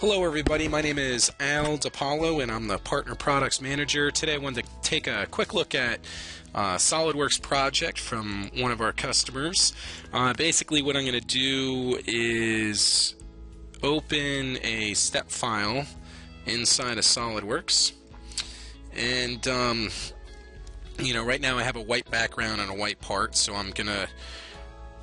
Hello, everybody. My name is Al DePoalo, and I'm the Partner Products Manager. Today, I wanted to take a quick look at uh, SolidWorks project from one of our customers. Uh, basically, what I'm going to do is open a step file inside of SolidWorks, and um, you know, right now I have a white background and a white part, so I'm going to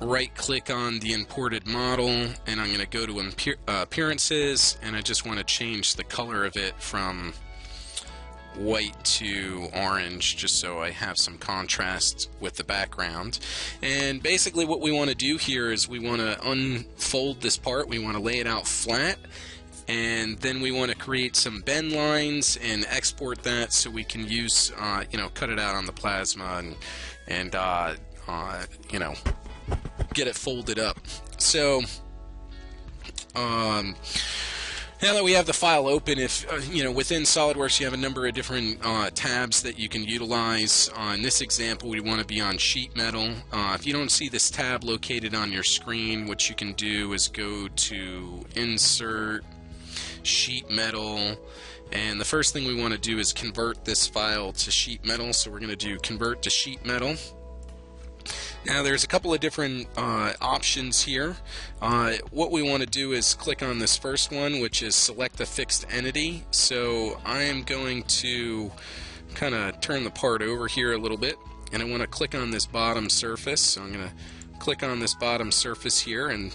right click on the imported model and I'm going to go to uh, appearances and I just want to change the color of it from white to orange just so I have some contrast with the background. And basically what we want to do here is we want to unfold this part we want to lay it out flat and then we want to create some bend lines and export that so we can use uh, you know cut it out on the plasma and and uh, uh, you know get it folded up. So, um, now that we have the file open, if uh, you know within SolidWorks you have a number of different uh, tabs that you can utilize. In this example, we want to be on sheet metal. Uh, if you don't see this tab located on your screen, what you can do is go to Insert, Sheet Metal, and the first thing we want to do is convert this file to sheet metal. So we're going to do Convert to Sheet Metal. Now there's a couple of different uh, options here. Uh, what we want to do is click on this first one which is select the fixed entity. So I am going to kind of turn the part over here a little bit and I want to click on this bottom surface. So I'm going to click on this bottom surface here and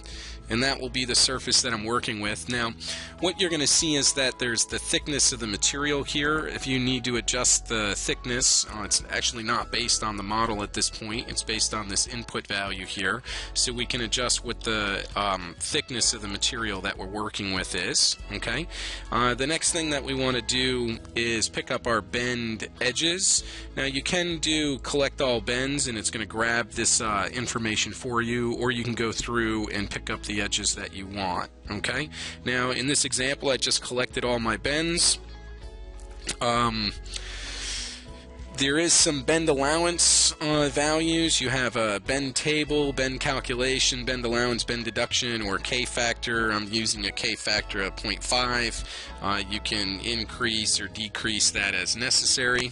and that will be the surface that I'm working with. Now, what you're going to see is that there's the thickness of the material here. If you need to adjust the thickness, uh, it's actually not based on the model at this point. It's based on this input value here. So we can adjust what the um, thickness of the material that we're working with is. Okay. Uh, the next thing that we want to do is pick up our bend edges. Now you can do collect all bends and it's going to grab this uh, information for you or you can go through and pick up the edges that you want. Okay. Now in this example, I just collected all my bends. Um, there is some bend allowance uh, values. You have a bend table, bend calculation, bend allowance, bend deduction, or K factor. I'm using a K factor of 0.5. Uh, you can increase or decrease that as necessary.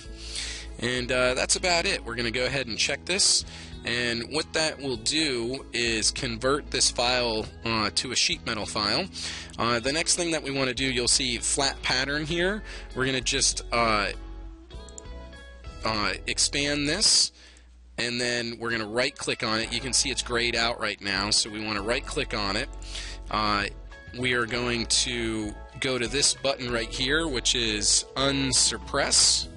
And uh, that's about it. We're going to go ahead and check this. And what that will do is convert this file uh, to a sheet metal file. Uh, the next thing that we want to do, you'll see flat pattern here. We're going to just uh, uh, expand this and then we're going to right click on it. You can see it's grayed out right now, so we want to right click on it. Uh, we are going to go to this button right here, which is unsuppress.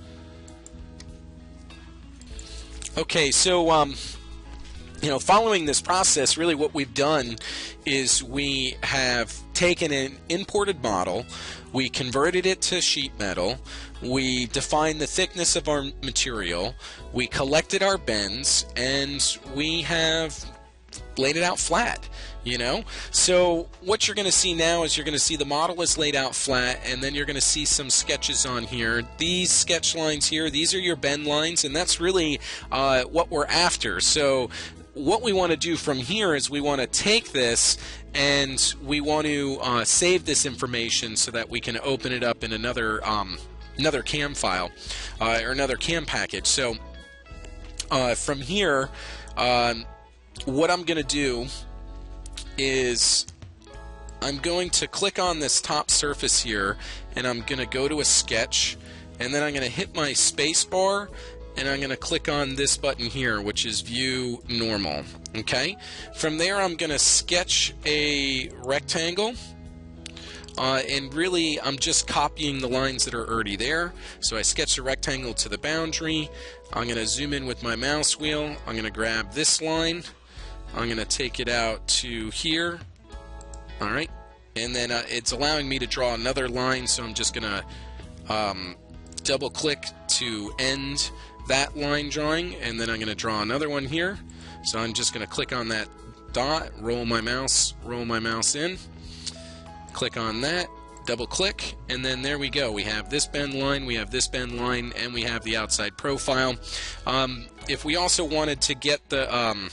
Okay, so um, you know, following this process, really what we've done is we have taken an imported model, we converted it to sheet metal, we defined the thickness of our material, we collected our bends, and we have laid it out flat you know? So what you're going to see now is you're going to see the model is laid out flat and then you're going to see some sketches on here. These sketch lines here these are your bend lines and that's really uh, what we're after. So what we want to do from here is we want to take this and we want to uh, save this information so that we can open it up in another um, another CAM file uh, or another CAM package. So uh, from here, um, what I'm going to do is I'm going to click on this top surface here and I'm going to go to a sketch and then I'm going to hit my space bar and I'm going to click on this button here which is view normal okay? From there I'm going to sketch a rectangle uh, and really I'm just copying the lines that are already there. So I sketch a rectangle to the boundary. I'm going to zoom in with my mouse wheel. I'm going to grab this line I'm going to take it out to here. Alright and then uh, it's allowing me to draw another line so I'm just going to um, double click to end that line drawing and then I'm going to draw another one here. So I'm just going to click on that dot roll my mouse roll my mouse in. Click on that double click and then there we go. We have this bend line we have this bend line and we have the outside profile. Um, if we also wanted to get the um,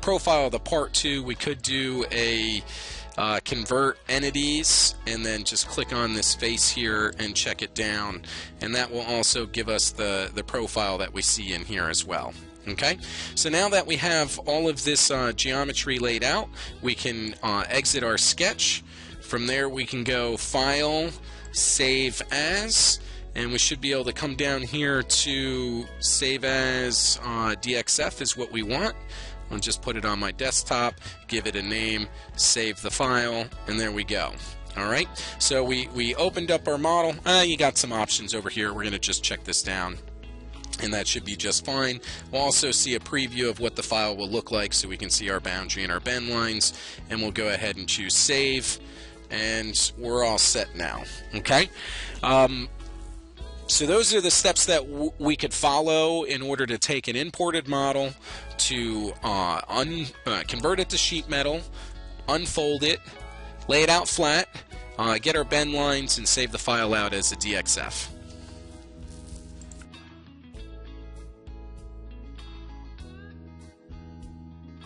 profile of the part 2 we could do a uh, convert entities, and then just click on this face here and check it down. And that will also give us the, the profile that we see in here as well. Okay, so now that we have all of this uh, geometry laid out, we can uh, exit our sketch. From there, we can go File, Save As, and we should be able to come down here to Save As uh, DXF is what we want. I'll just put it on my desktop, give it a name, save the file, and there we go. All right, so we, we opened up our model. Uh, you got some options over here. We're going to just check this down and that should be just fine. We'll also see a preview of what the file will look like so we can see our boundary and our bend lines and we'll go ahead and choose save and we're all set now okay um, so those are the steps that we could follow in order to take an imported model to uh, un uh, convert it to sheet metal unfold it lay it out flat uh, get our bend lines and save the file out as a DXF